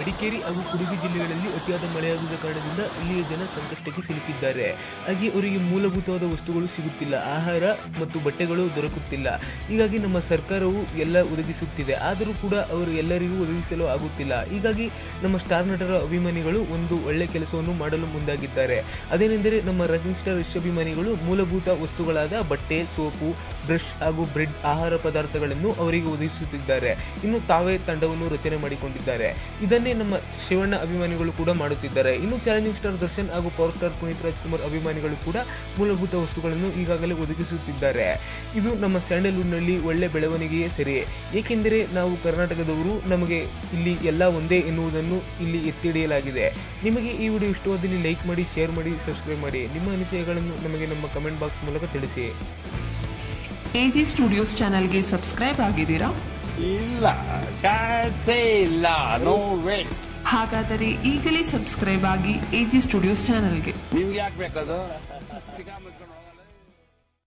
ಮಡಿಕೇರಿ ಹಾಗೂ ಕೊಡಗು ಜಿಲ್ಲೆಗಳಲ್ಲಿ ಅತಿಯಾದ ಮಳೆಯಾಗುವ ಕಾರಣದಿಂದ ಇಲ್ಲಿಯ ಜನ ಸಂಕಷ್ಟಕ್ಕೆ ಸಿಲುಕಿದ್ದಾರೆ. ಹಾಗೆ ಅವರಿಗೆ ಮೂಲಭೂತವಾದ ವಸ್ತುಗಳು ಸಿಗುತ್ತಿಲ್ಲ. ಆಹಾರ ಮತ್ತು ಬಟ್ಟೆಗಳು ದೊರಕುತ್ತಿಲ್ಲ. ಹೀಗಾಗಿ ನಮ್ಮ ಸರ್ಕಾರವು ಎಲ್ಲ ಒದಗಿಸುತ್ತಿದೆ. ಆದರೂ ಕೂಡ ಅವರು ಎಲ್ಲರಿಗೂ ಒದಗಿಸಲು ಆಗುತ್ತಿಲ್ಲ. ಹೀಗಾಗಿ ನಮ್ಮ ಸ್ಟಾರ್ ನಟರ ಅಭಿಮಾನಿಗಳು ಒಂದು ಒಳ್ಳೆ ಕೆಲಸವನ್ನು ಮಾಡಲು ಮುಂದಾಗಿದ್ದಾರೆ. ಅದೇನೆಂದರೆ ನಮ್ಮ ರನ್ನಿಂಗ್ ಸ್ಟಾರ್ ಅಭಿಮಾನಿಗಳು ಮೂಲಭೂತ ವಸ್ತುಗಳಾದ ಬಟ್ಟೆ, ಸೋಪು ಬ್ರಷ್ ಹಾಗೂ ಬ್ರೆಡ್ ಆಹಾರ ಪದಾರ್ಥಗಳನ್ನು ಅವರಿಗೆ ಒದಗಿಸುತ್ತಿದ್ದಾರೆ. ಇನ್ನು ತಾವೇ ತಂಡವನ್ನು ರಚನೆ ಮಾಡಿಕೊಂಡಿದ್ದಾರೆ. ಇದನ್ನೇ ನಮ್ಮ ಶಿವಣ್ಣ ಅಭಿಮಾನಿಗಳು ಕೂಡ ಮಾಡುತ್ತಿದ್ದಾರೆ. ಇನ್ನು ಚಾಲೆಂಜಿಂಗ್ ಸ್ಟಾರ್ ದರ್ಶನ್ ಹಾಗೂ ಪವರ್ ಸ್ಟಾರ್ ಪುನೀತ್ ರಾಜ್ಕುಮಾರ್ ಅಭಿಮಾನಿಗಳು ಕೂಡ ಮೂಲಭೂತ ವಸ್ತುಗಳನ್ನು ಈಗಾಗಲೇ ಒದಗಿಸುತ್ತಿದ್ದಾರೆ. ಇದು ನಮ್ಮ ಸ್ಯಾಂಡಲ್ವುಡ್ನಲ್ಲಿ ಒಳ್ಳೆ ಬೆಳವಣಿಗೆಯೇ ಸರಿ. ಏಕೆಂದರೆ ನಾವು ಕರ್ನಾಟಕದವರು, ನಮಗೆ ಇಲ್ಲಿ ಎಲ್ಲ ಒಂದೇ ಎನ್ನುವುದನ್ನು ಇಲ್ಲಿ ಎತ್ತಿಡಿಯಲಾಗಿದೆ ನಿಮಗೆ ಈ ವಿಡಿಯೋ ಇಷ್ಟವಾದಲ್ಲಿ ಲೈಕ್ ಮಾಡಿ, ಶೇರ್ ಮಾಡಿ, ಸಬ್ಸ್ಕ್ರೈಬ್ ಮಾಡಿ. ನಿಮ್ಮ ಅನಿಸಿಕೆಗಳನ್ನು ನಮಗೆ ನಮ್ಮ ಕಮೆಂಟ್ ಬಾಕ್ಸ್ ಮೂಲಕ ತಿಳಿಸಿ. ಎ ಜಿ ಸ್ಟುಡಿಯೋಸ್ ಚಾನಲ್ಗೆ ಸಬ್ಸ್ಕ್ರೈಬ್ ಆಗಿದ್ದೀರಾ? ಇಲ್ಲ ಇಲ್ಲ ನೋ ವೇಟ್ ಹಾಗಾದರೆ ಈಗಲೇ ಸಬ್ಸ್ಕ್ರೈಬ್ ಆಗಿ ಎ ಜಿ ಸ್ಟುಡಿಯೋಸ್ ಚಾನಲ್ಗೆ ನಿಮ್ಗೆ ಯಾಕೆ ಬೇಕದು